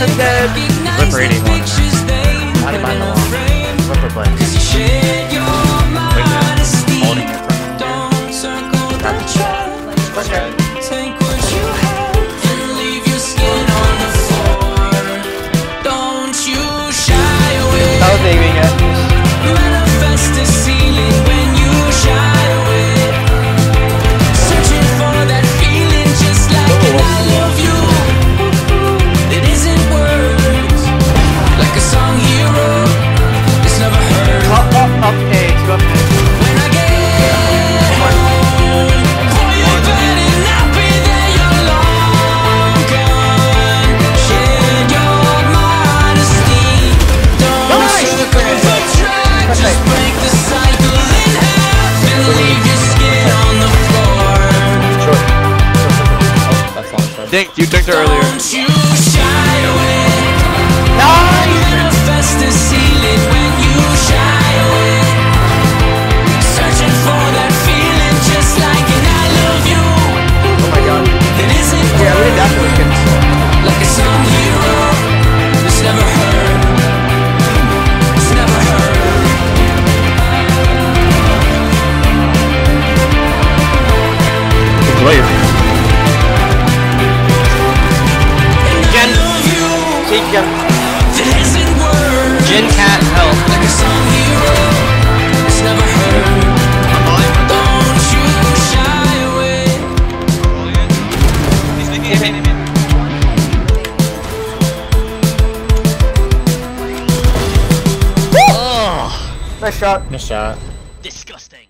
today. Liberating one dinked. You dinked earlier. Nice shot. Nice shot. Disgusting.